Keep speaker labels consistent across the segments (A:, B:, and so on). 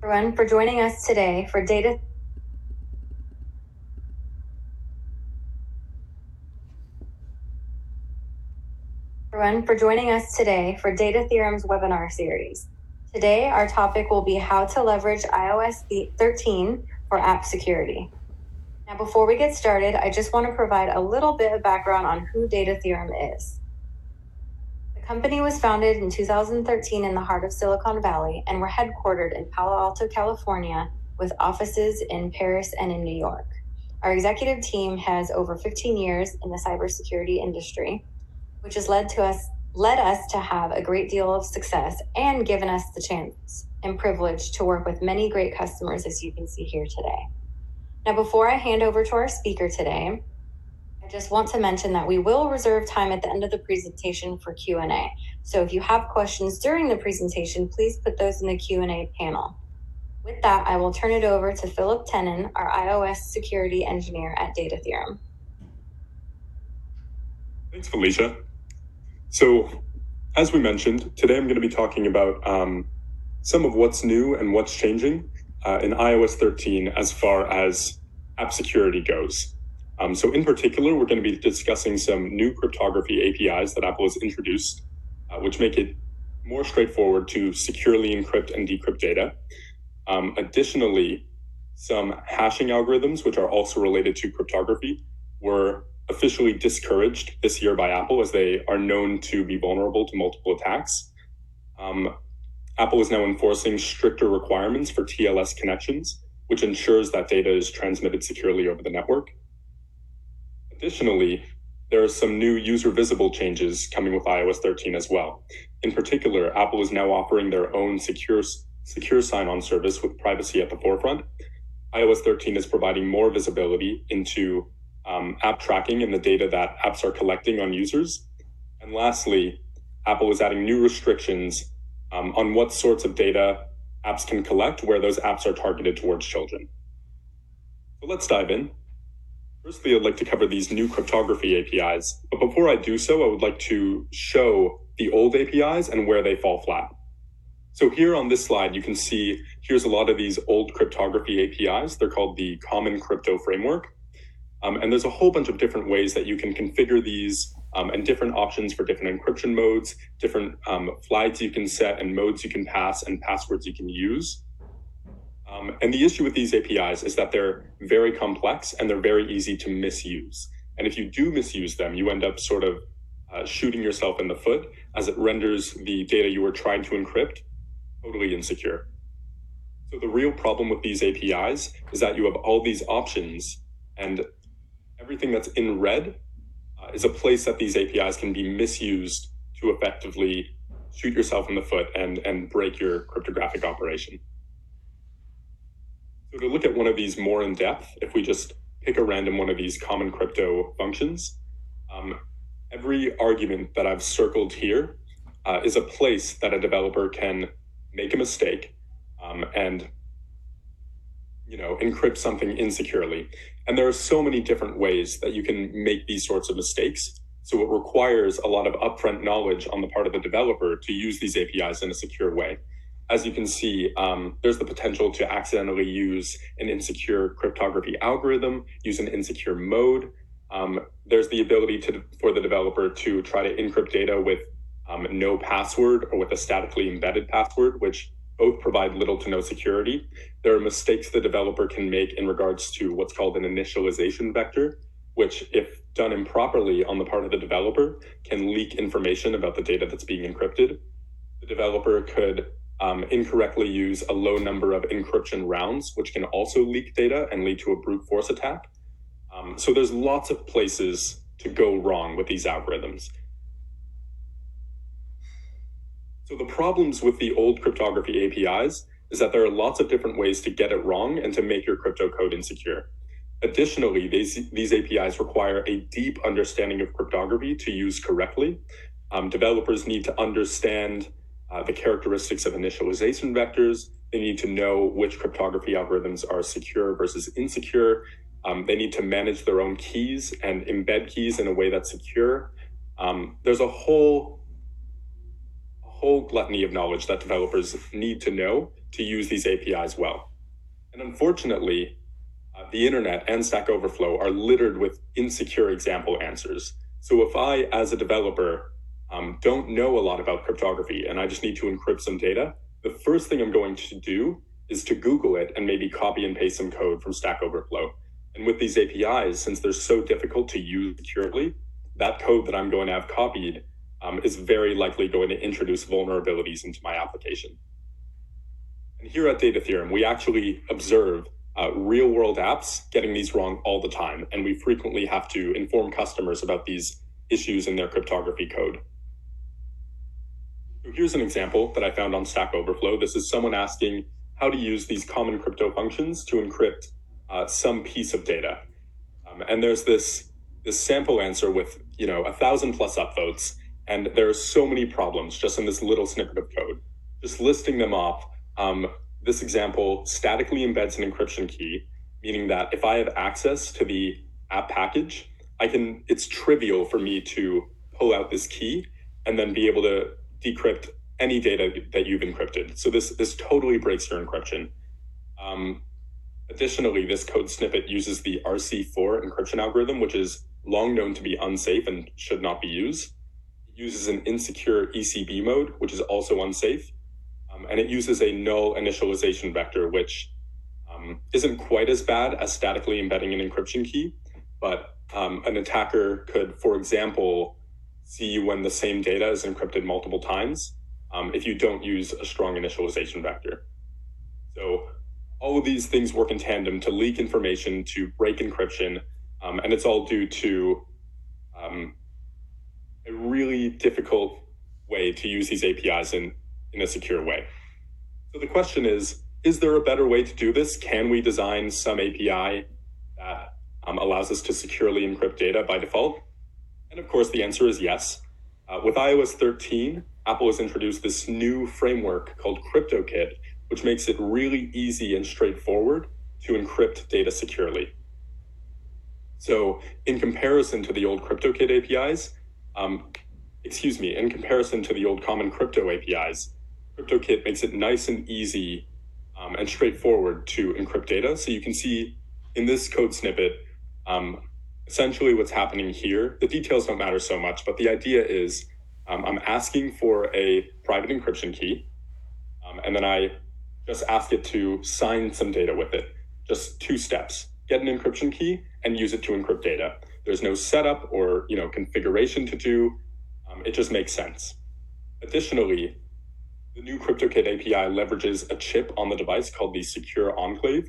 A: everyone for joining us today for data everyone for joining us today for Data Theorem's webinar series. Today, our topic will be how to leverage iOS 13 for app security. Now, before we get started, I just want to provide a little bit of background on who Data Theorem is. Company was founded in 2013 in the heart of Silicon Valley, and we're headquartered in Palo Alto, California, with offices in Paris and in New York. Our executive team has over 15 years in the cybersecurity industry, which has led to us led us to have a great deal of success and given us the chance and privilege to work with many great customers as you can see here today. Now, before I hand over to our speaker today, I just want to mention that we will reserve time at the end of the presentation for Q&A. So if you have questions during the presentation, please put those in the Q&A panel. With that, I will turn it over to Philip Tennen, our iOS security engineer at Data Theorem.
B: Thanks, Felicia. So, as we mentioned, today I'm going to be talking about um, some of what's new and what's changing uh, in iOS 13 as far as app security goes. Um, so, in particular, we're going to be discussing some new cryptography APIs that Apple has introduced, uh, which make it more straightforward to securely encrypt and decrypt data. Um, additionally, some hashing algorithms, which are also related to cryptography, were officially discouraged this year by Apple as they are known to be vulnerable to multiple attacks. Um, Apple is now enforcing stricter requirements for TLS connections, which ensures that data is transmitted securely over the network. Additionally, there are some new user visible changes coming with iOS 13 as well. In particular, Apple is now offering their own secure, secure sign on service with privacy at the forefront. iOS 13 is providing more visibility into um, app tracking and the data that apps are collecting on users. And lastly, Apple is adding new restrictions um, on what sorts of data apps can collect where those apps are targeted towards children. So let's dive in. Firstly, I'd like to cover these new cryptography APIs. But before I do so, I would like to show the old APIs and where they fall flat. So here on this slide, you can see here's a lot of these old cryptography APIs. They're called the Common Crypto Framework. Um, and there's a whole bunch of different ways that you can configure these um, and different options for different encryption modes, different um, flags you can set and modes you can pass and passwords you can use. Um, and the issue with these APIs is that they're very complex and they're very easy to misuse. And if you do misuse them, you end up sort of uh, shooting yourself in the foot as it renders the data you were trying to encrypt totally insecure. So the real problem with these APIs is that you have all these options and everything that's in red uh, is a place that these APIs can be misused to effectively shoot yourself in the foot and, and break your cryptographic operation. So to look at one of these more in depth, if we just pick a random one of these common crypto functions, um, every argument that I've circled here uh, is a place that a developer can make a mistake um, and you know, encrypt something insecurely. And there are so many different ways that you can make these sorts of mistakes. So it requires a lot of upfront knowledge on the part of the developer to use these APIs in a secure way. As you can see, um, there's the potential to accidentally use an insecure cryptography algorithm, use an insecure mode. Um, there's the ability to, for the developer to try to encrypt data with um, no password or with a statically embedded password, which both provide little to no security. There are mistakes the developer can make in regards to what's called an initialization vector, which, if done improperly on the part of the developer, can leak information about the data that's being encrypted. The developer could um, incorrectly use a low number of encryption rounds, which can also leak data and lead to a brute force attack. Um, so there's lots of places to go wrong with these algorithms. So the problems with the old cryptography APIs is that there are lots of different ways to get it wrong and to make your crypto code insecure. Additionally, these, these APIs require a deep understanding of cryptography to use correctly. Um, developers need to understand uh, the characteristics of initialization vectors. They need to know which cryptography algorithms are secure versus insecure. Um, they need to manage their own keys and embed keys in a way that's secure. Um, there's a whole whole gluttony of knowledge that developers need to know to use these APIs well. And unfortunately, uh, the internet and Stack Overflow are littered with insecure example answers. So if I, as a developer, um, don't know a lot about cryptography and I just need to encrypt some data, the first thing I'm going to do is to Google it and maybe copy and paste some code from Stack Overflow. And with these APIs, since they're so difficult to use securely, that code that I'm going to have copied um, is very likely going to introduce vulnerabilities into my application. And here at Data Theorem, we actually observe uh, real world apps getting these wrong all the time. And we frequently have to inform customers about these issues in their cryptography code. Here's an example that I found on Stack Overflow. This is someone asking how to use these common crypto functions to encrypt uh, some piece of data. Um, and there's this, this sample answer with, you know, a thousand plus upvotes. And there are so many problems just in this little snippet of code. Just listing them off, um, this example statically embeds an encryption key, meaning that if I have access to the app package, I can, it's trivial for me to pull out this key and then be able to decrypt any data that you've encrypted. So this, this totally breaks your encryption. Um, additionally, this code snippet uses the RC4 encryption algorithm, which is long known to be unsafe and should not be used. It uses an insecure ECB mode, which is also unsafe. Um, and it uses a null initialization vector, which um, isn't quite as bad as statically embedding an encryption key, but um, an attacker could, for example, see when the same data is encrypted multiple times um, if you don't use a strong initialization vector. So all of these things work in tandem to leak information, to break encryption, um, and it's all due to um, a really difficult way to use these APIs in, in a secure way. So the question is, is there a better way to do this? Can we design some API that um, allows us to securely encrypt data by default? And of course, the answer is yes. Uh, with iOS 13, Apple has introduced this new framework called CryptoKit, which makes it really easy and straightforward to encrypt data securely. So, in comparison to the old CryptoKit APIs, um, excuse me, in comparison to the old Common Crypto APIs, CryptoKit makes it nice and easy um, and straightforward to encrypt data. So you can see in this code snippet, um, essentially what's happening here. The details don't matter so much, but the idea is um, I'm asking for a private encryption key, um, and then I just ask it to sign some data with it. Just two steps: get an encryption key and use it to encrypt data. There's no setup or you know configuration to do. Um, it just makes sense. Additionally, the new CryptoKit API leverages a chip on the device called the Secure Enclave,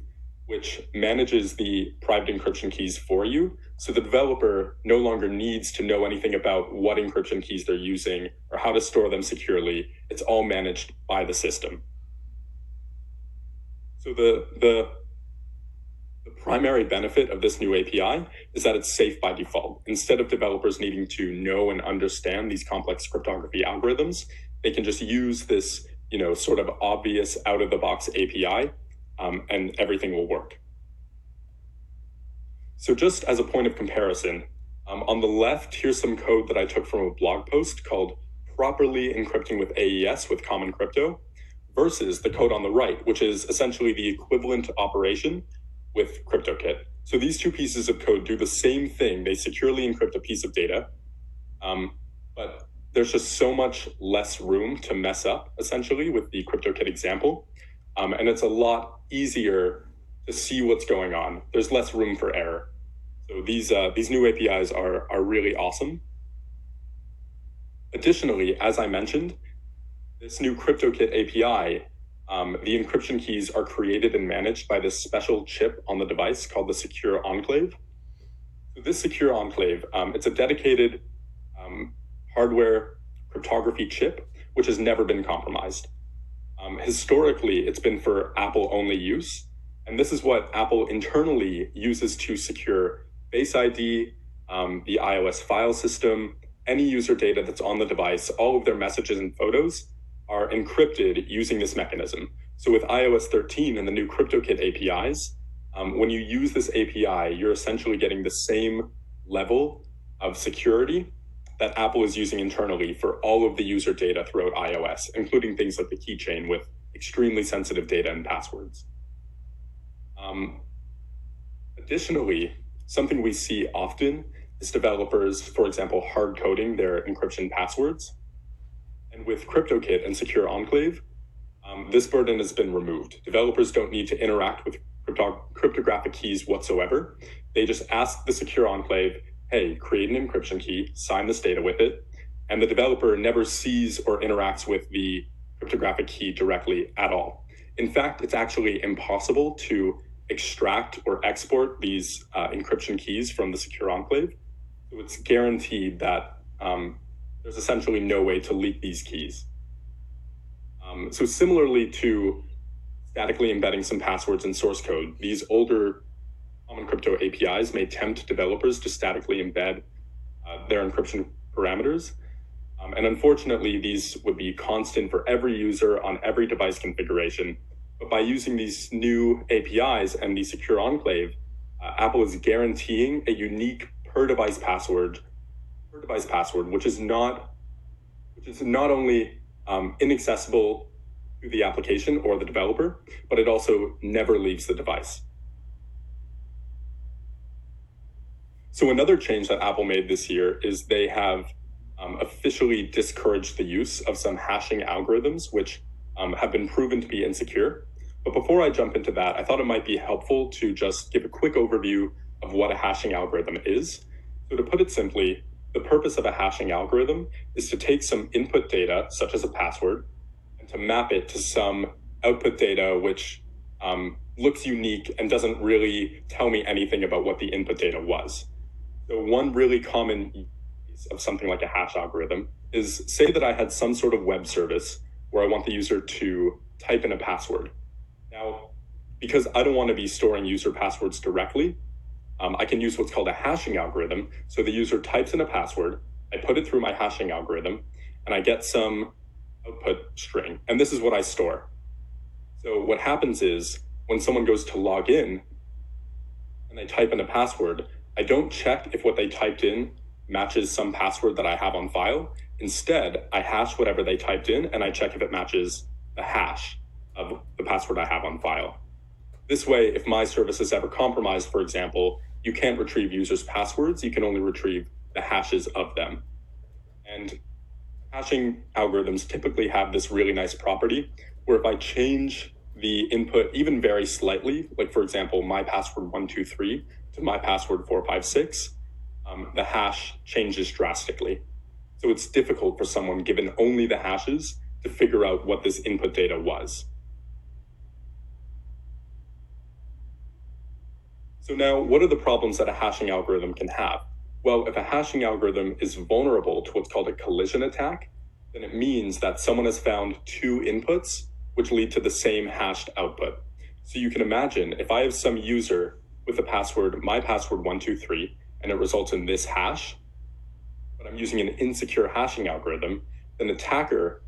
B: which manages the private encryption keys for you. So the developer no longer needs to know anything about what encryption keys they're using or how to store them securely. It's all managed by the system. So the, the, the primary benefit of this new API is that it's safe by default. Instead of developers needing to know and understand these complex cryptography algorithms, they can just use this, you know, sort of obvious out of the box API, um, and everything will work. So just as a point of comparison, um, on the left, here's some code that I took from a blog post called Properly Encrypting with AES with Common Crypto versus the code on the right, which is essentially the equivalent operation with CryptoKit. So these two pieces of code do the same thing. They securely encrypt a piece of data, um, but there's just so much less room to mess up essentially with the CryptoKit example. Um, and it's a lot easier to see what's going on. There's less room for error. So these, uh, these new APIs are, are really awesome. Additionally, as I mentioned, this new CryptoKit API, um, the encryption keys are created and managed by this special chip on the device called the Secure Enclave. So this Secure Enclave, um, it's a dedicated um, hardware cryptography chip, which has never been compromised. Um, historically, it's been for Apple only use. And this is what Apple internally uses to secure Face ID, um, the iOS file system, any user data that's on the device, all of their messages and photos are encrypted using this mechanism. So with iOS 13 and the new CryptoKit APIs, um, when you use this API, you're essentially getting the same level of security that Apple is using internally for all of the user data throughout iOS, including things like the keychain with extremely sensitive data and passwords. Um, additionally, something we see often is developers, for example, hard coding their encryption passwords. And with CryptoKit and Secure Enclave, um, this burden has been removed. Developers don't need to interact with crypto- cryptographic keys whatsoever. They just ask the Secure Enclave, hey, create an encryption key, sign this data with it, and the developer never sees or interacts with the cryptographic key directly at all. In fact, it's actually impossible to extract or export these uh, encryption keys from the secure enclave. So it's guaranteed that um, there's essentially no way to leak these keys. Um, so similarly to statically embedding some passwords in source code, these older common crypto APIs may tempt developers to statically embed uh, their encryption parameters. Um, and unfortunately, these would be constant for every user on every device configuration. But by using these new APIs and the secure enclave, uh, Apple is guaranteeing a unique per device password, per device password, which is not, which is not only um, inaccessible to the application or the developer, but it also never leaves the device. So another change that Apple made this year is they have um, officially discouraged the use of some hashing algorithms, which um, have been proven to be insecure. But before I jump into that, I thought it might be helpful to just give a quick overview of what a hashing algorithm is. So, to put it simply, the purpose of a hashing algorithm is to take some input data, such as a password, and to map it to some output data which um, looks unique and doesn't really tell me anything about what the input data was. So, one really common use of something like a hash algorithm is say that I had some sort of web service where I want the user to type in a password. Now, because I don't want to be storing user passwords directly, um, I can use what's called a hashing algorithm. So the user types in a password, I put it through my hashing algorithm, and I get some output string. And this is what I store. So what happens is when someone goes to log in and they type in a password, I don't check if what they typed in matches some password that I have on file. Instead, I hash whatever they typed in and I check if it matches the hash of the password I have on file. This way, if my service is ever compromised, for example, you can't retrieve users' passwords, you can only retrieve the hashes of them. And hashing algorithms typically have this really nice property where if I change the input even very slightly, like for example, my password 123 to my password 456, um, the hash changes drastically. So it's difficult for someone, given only the hashes, to figure out what this input data was. So now, what are the problems that a hashing algorithm can have? Well, if a hashing algorithm is vulnerable to what's called a collision attack, then it means that someone has found two inputs which lead to the same hashed output. So you can imagine if I have some user with the password, my password 123, and it results in this hash, but I'm using an insecure hashing algorithm, then attacker,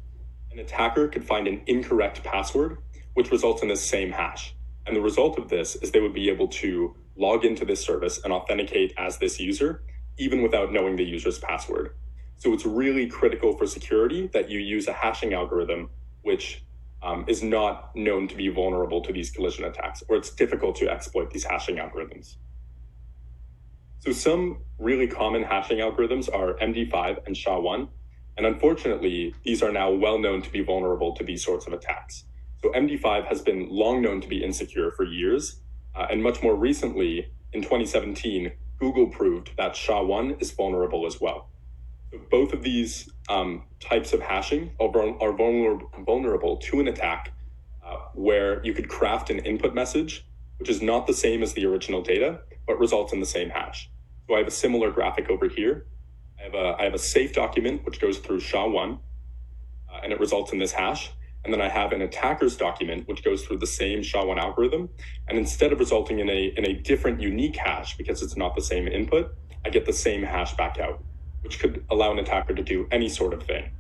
B: an attacker could find an incorrect password, which results in the same hash. And the result of this is they would be able to log into this service and authenticate as this user, even without knowing the user's password. So it's really critical for security that you use a hashing algorithm which um, is not known to be vulnerable to these collision attacks, or it's difficult to exploit these hashing algorithms. So some really common hashing algorithms are MD5 and SHA-1, and unfortunately, these are now well known to be vulnerable to these sorts of attacks. So MD5 has been long known to be insecure for years, uh, and much more recently, in 2017, Google proved that SHA-1 is vulnerable as well. Both of these um, types of hashing are, are vulnerable, vulnerable to an attack uh, where you could craft an input message, which is not the same as the original data, but results in the same hash. So I have a similar graphic over here. I have a, I have a safe document which goes through SHA-1, uh, and it results in this hash. And then I have an attacker's document which goes through the same SHA-1 algorithm. And instead of resulting in a, in a different unique hash because it's not the same input, I get the same hash back out, which could allow an attacker to do any sort of thing.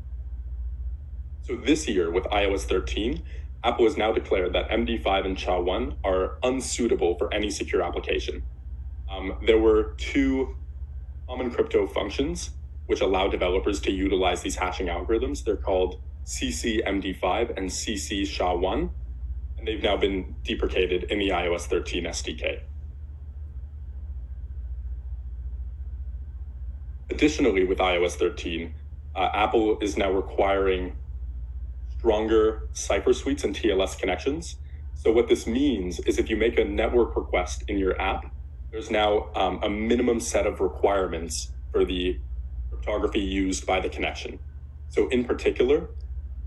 B: So this year with iOS 13, Apple has now declared that MD5 and SHA-1 are unsuitable for any secure application um, there were two common crypto functions which allow developers to utilize these hashing algorithms. They're called CCMD5 and CC SHA1, and they've now been deprecated in the iOS 13 SDK. Additionally, with iOS 13, uh, Apple is now requiring stronger cipher suites and TLS connections. So what this means is if you make a network request in your app, there's now um, a minimum set of requirements for the cryptography used by the connection. So in particular,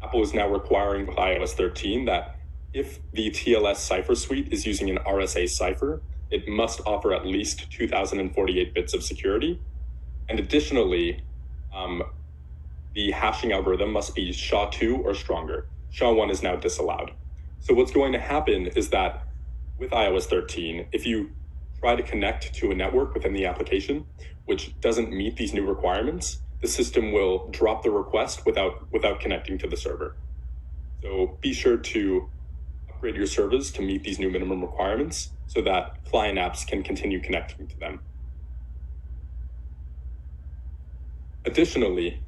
B: Apple is now requiring with iOS 13 that if the TLS cipher suite is using an RSA cipher, it must offer at least 2048 bits of security. And additionally, um, the hashing algorithm must be SHA-2 or stronger. SHA-1 is now disallowed. So what's going to happen is that with iOS 13, if you try to connect to a network within the application, which doesn't meet these new requirements, the system will drop the request without, without connecting to the server. So be sure to upgrade your servers to meet these new minimum requirements so that client apps can continue connecting to them. Additionally,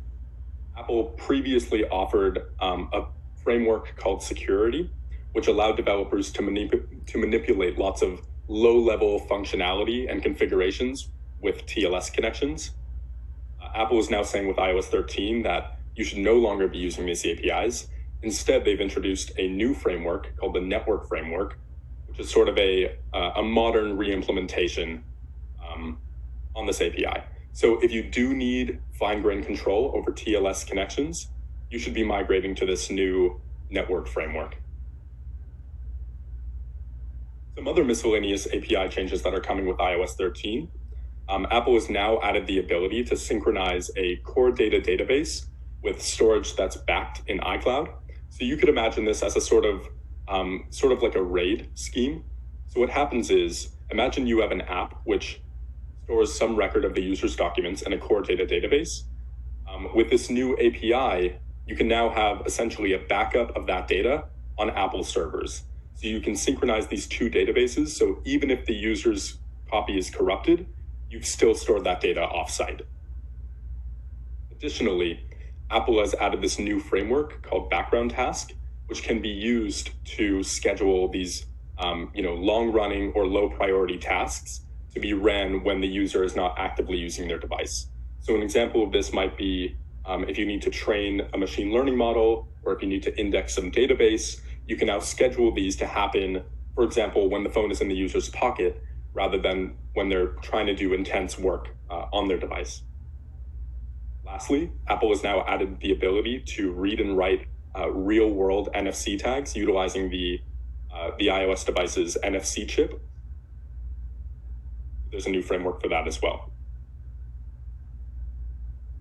B: Apple previously offered um, a framework called Security, which allowed developers to, manip- to manipulate lots of low level functionality and configurations with TLS connections. Uh, Apple is now saying with iOS 13 that you should no longer be using these APIs. Instead, they've introduced a new framework called the Network Framework, which is sort of a, uh, a modern re implementation um, on this API. So if you do need fine grained control over TLS connections, you should be migrating to this new network framework. Some other miscellaneous API changes that are coming with iOS 13. Um, Apple has now added the ability to synchronize a core data database with storage that's backed in iCloud. So you could imagine this as a sort of um, sort of like a RAID scheme. So what happens is, imagine you have an app which stores some record of the user's documents in a core data database. Um, with this new API, you can now have essentially a backup of that data on Apple servers. So you can synchronize these two databases. So even if the user's copy is corrupted, you've still stored that data offsite. Additionally, Apple has added this new framework called Background Task, which can be used to schedule these um, you know, long-running or low-priority tasks to be ran when the user is not actively using their device. So an example of this might be um, if you need to train a machine learning model or if you need to index some database, you can now schedule these to happen, for example, when the phone is in the user's pocket rather than when they're trying to do intense work uh, on their device. Lastly, Apple has now added the ability to read and write uh, real world NFC tags utilizing the, uh, the iOS device's NFC chip there's a new framework for that as well.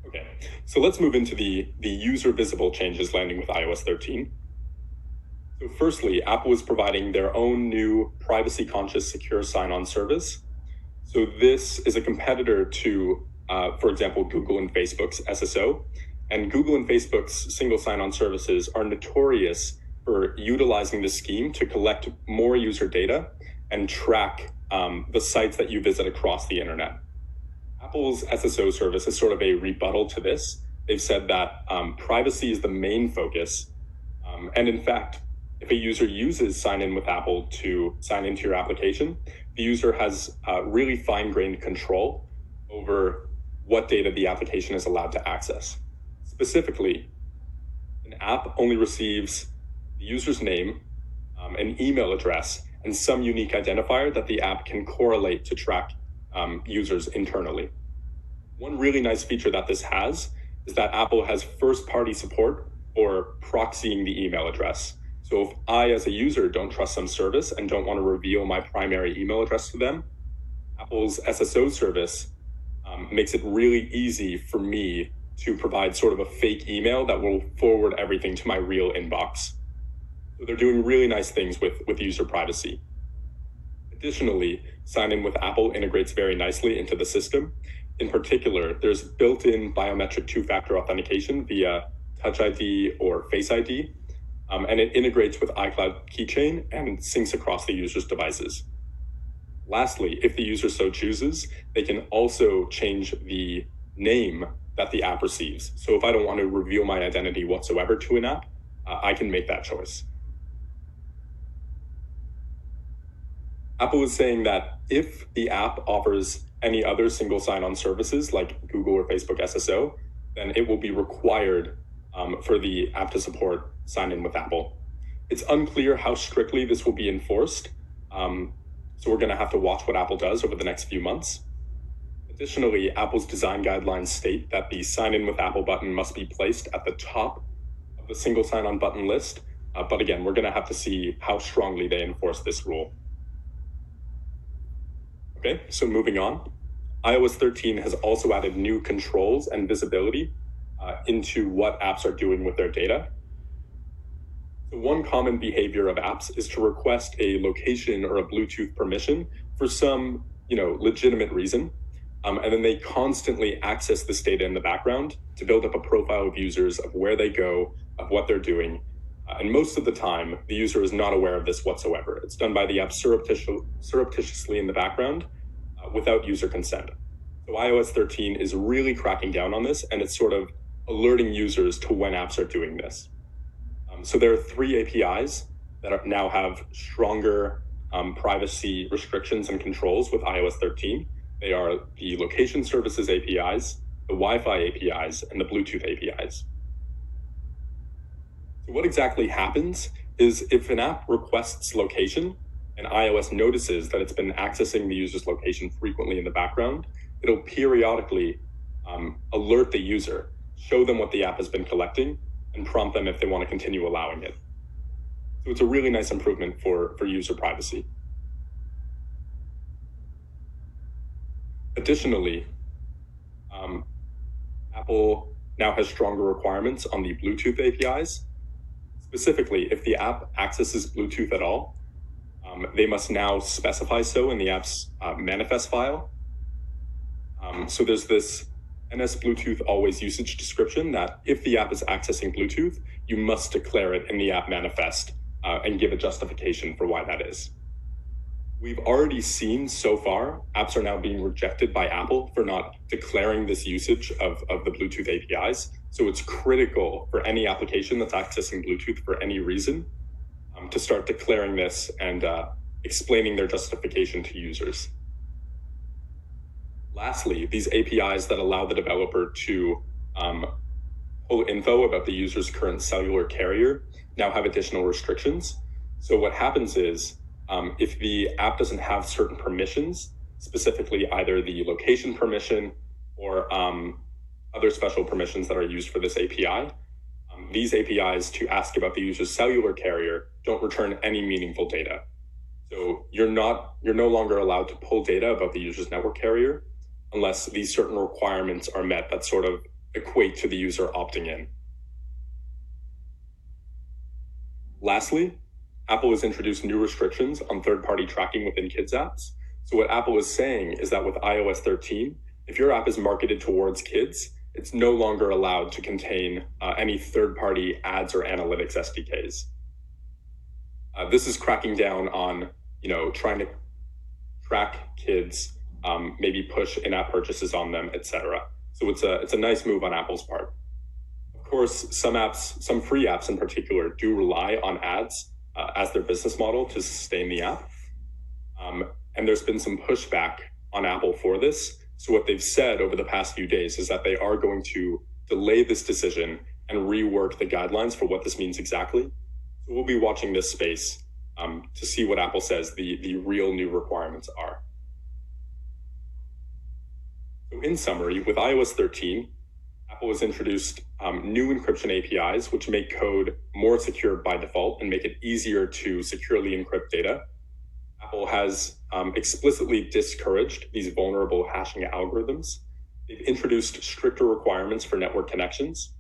B: Okay, so let's move into the, the user visible changes landing with iOS 13. So firstly, Apple is providing their own new privacy conscious secure sign-on service. So this is a competitor to, uh, for example, Google and Facebook's SSO. And Google and Facebook's single sign-on services are notorious for utilizing this scheme to collect more user data and track um, the sites that you visit across the internet. Apple's SSO service is sort of a rebuttal to this. They've said that um, privacy is the main focus. Um, and in fact, if a user uses sign in with Apple to sign into your application, the user has uh, really fine grained control over what data the application is allowed to access. Specifically, an app only receives the user's name, um, an email address, and some unique identifier that the app can correlate to track um, users internally. One really nice feature that this has is that Apple has first party support for proxying the email address. So if I, as a user, don't trust some service and don't want to reveal my primary email address to them, Apple's SSO service um, makes it really easy for me to provide sort of a fake email that will forward everything to my real inbox. So they're doing really nice things with, with user privacy. Additionally, sign in with Apple integrates very nicely into the system. In particular, there's built-in biometric two-factor authentication via Touch ID or Face ID, um, and it integrates with iCloud Keychain and syncs across the user's devices. Lastly, if the user so chooses, they can also change the name that the app receives. So if I don't want to reveal my identity whatsoever to an app, uh, I can make that choice. Apple is saying that if the app offers any other single sign on services like Google or Facebook SSO, then it will be required um, for the app to support sign in with Apple. It's unclear how strictly this will be enforced. Um, so we're going to have to watch what Apple does over the next few months. Additionally, Apple's design guidelines state that the sign in with Apple button must be placed at the top of the single sign on button list. Uh, but again, we're going to have to see how strongly they enforce this rule. Okay, so moving on iOS 13 has also added new controls and visibility uh, into what apps are doing with their data. So one common behavior of apps is to request a location or a Bluetooth permission for some, you know, legitimate reason. Um, and then they constantly access this data in the background to build up a profile of users of where they go, of what they're doing. Uh, and most of the time, the user is not aware of this whatsoever. It's done by the app surreptitiously in the background without user consent. So iOS 13 is really cracking down on this, and it's sort of alerting users to when apps are doing this. Um, so there are three APIs that are, now have stronger um, privacy restrictions and controls with iOS 13. They are the location services APIs, the Wi-Fi APIs, and the Bluetooth APIs. So what exactly happens is if an app requests location, and iOS notices that it's been accessing the user's location frequently in the background, it'll periodically um, alert the user, show them what the app has been collecting, and prompt them if they want to continue allowing it. So it's a really nice improvement for, for user privacy. Additionally, um, Apple now has stronger requirements on the Bluetooth APIs. Specifically, if the app accesses Bluetooth at all, um, they must now specify so in the app's uh, manifest file. Um, so there's this NS Bluetooth always usage description that if the app is accessing Bluetooth, you must declare it in the app manifest uh, and give a justification for why that is. We've already seen so far apps are now being rejected by Apple for not declaring this usage of, of the Bluetooth APIs. So it's critical for any application that's accessing Bluetooth for any reason um, to start declaring this and uh, explaining their justification to users. Lastly, these APIs that allow the developer to um, pull info about the user's current cellular carrier now have additional restrictions. So what happens is um, if the app doesn't have certain permissions, specifically either the location permission or um, other special permissions that are used for this API, Um, these APIs to ask about the user's cellular carrier don't return any meaningful data. So you're not you're no longer allowed to pull data about the user's network carrier unless these certain requirements are met that sort of equate to the user opting in. Lastly, Apple has introduced new restrictions on third-party tracking within kids apps. So what Apple is saying is that with iOS 13, if your app is marketed towards kids, it's no longer allowed to contain uh, any third-party ads or analytics SDKs. Uh, this is cracking down on, you know, trying to track kids um, maybe push in-app purchases on them, etc. So it's a it's a nice move on Apple's part. Of course, some apps, some free apps in particular, do rely on ads uh, as their business model to sustain the app. Um, and there's been some pushback on Apple for this. So what they've said over the past few days is that they are going to delay this decision and rework the guidelines for what this means exactly. So we'll be watching this space um, to see what Apple says the, the real new requirements are. So in summary, with iOS 13, Apple has introduced um, new encryption APIs, which make code more secure by default and make it easier to securely encrypt data. Apple has um, explicitly discouraged these vulnerable hashing algorithms. They've introduced stricter requirements for network connections.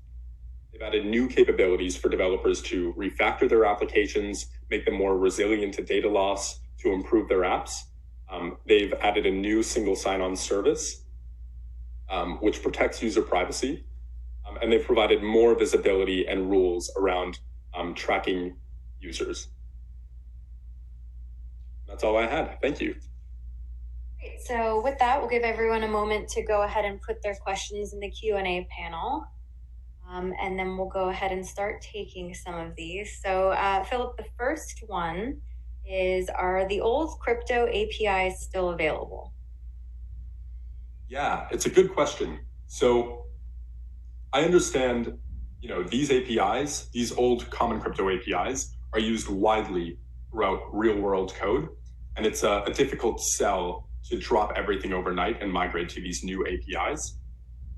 B: They've added new capabilities for developers to refactor their applications, make them more resilient to data loss, to improve their apps. Um, they've added a new single sign on service um, which protects user privacy. Um, and they've provided more visibility and rules around um, tracking users. That's all I had. Thank you.
A: Great. So with that, we'll give everyone a moment to go ahead and put their questions in the Q&A panel. Um, and then we'll go ahead and start taking some of these. So uh, Philip, the first one is, are the old crypto APIs still available?
B: Yeah, it's a good question. So I understand, you know, these APIs, these old common crypto APIs are used widely throughout real world code. And it's a, a difficult sell to drop everything overnight and migrate to these new APIs.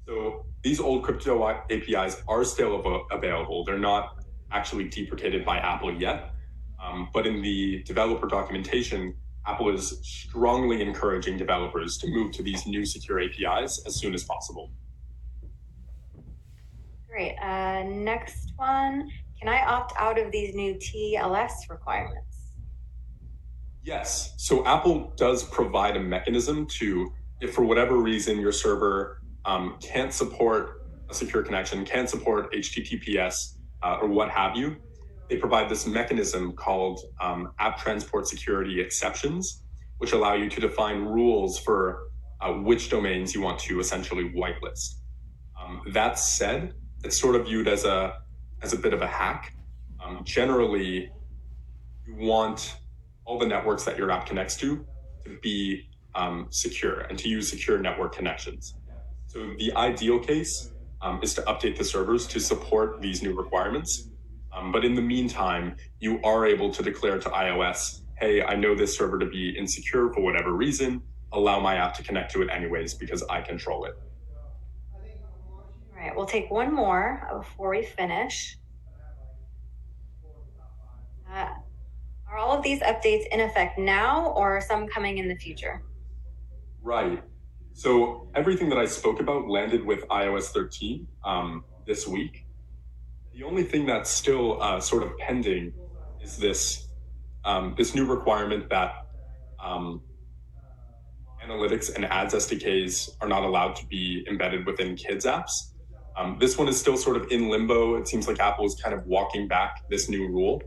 B: So these old crypto APIs are still available. They're not actually deprecated by Apple yet. Um, but in the developer documentation, Apple is strongly encouraging developers to move to these new secure APIs as soon as possible.
A: Great. Uh, next one. Can I opt out of these new TLS requirements?
B: Yes. So Apple does provide a mechanism to, if for whatever reason your server um, can't support a secure connection, can't support HTTPS uh, or what have you, they provide this mechanism called um, app transport security exceptions, which allow you to define rules for uh, which domains you want to essentially whitelist. Um, that said, it's sort of viewed as a as a bit of a hack. Um, generally, you want all the networks that your app connects to to be um, secure and to use secure network connections. So the ideal case um, is to update the servers to support these new requirements um, but in the meantime, you are able to declare to iOS, hey, I know this server to be insecure for whatever reason. Allow my app to connect to it anyways because I control it.
A: All right, we'll take one more before we finish. Uh, are all of these updates in effect now or are some coming in the future?
B: Right. So everything that I spoke about landed with iOS 13 um, this week. The only thing that's still uh, sort of pending is this um, this new requirement that um, analytics and ads SDKs are not allowed to be embedded within kids apps. Um, this one is still sort of in limbo. It seems like Apple is kind of walking back this new rule.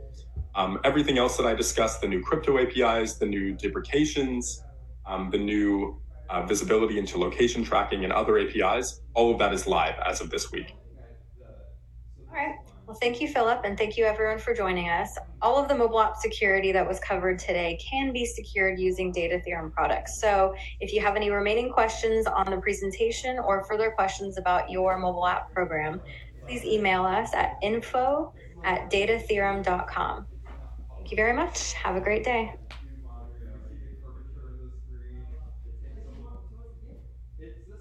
B: Um, everything else that I discussed, the new crypto APIs, the new deprecations, um, the new uh, visibility into location tracking and other APIs, all of that is live as of this week.
A: All right. Well, thank you, Philip, and thank you everyone for joining us. All of the mobile app security that was covered today can be secured using Data Theorem products. So if you have any remaining questions on the presentation or further questions about your mobile app program, please email us at info at datatheorem.com. Thank you very much. Have a great day.